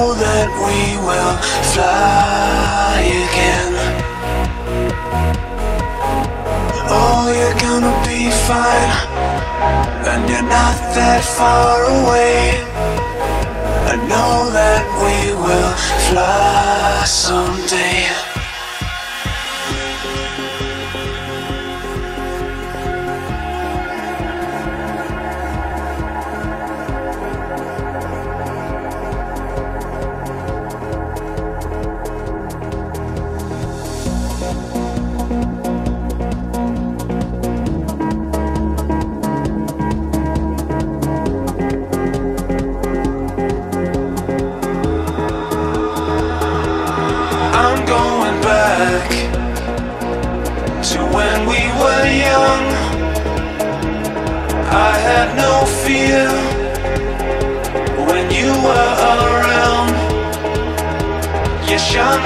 know that we will fly again. Oh, you're gonna be fine, and you're not that far away. I know that we will fly someday.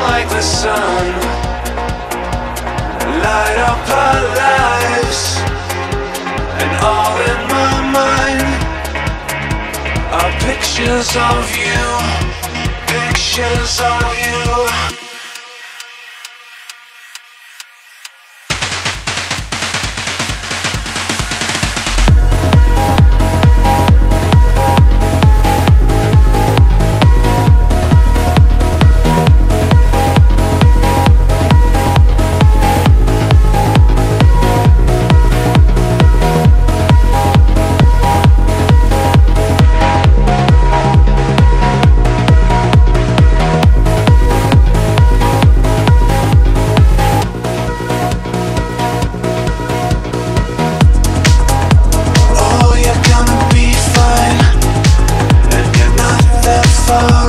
Like the sun, light up our lives, and all in my mind are pictures of you, pictures of you. love.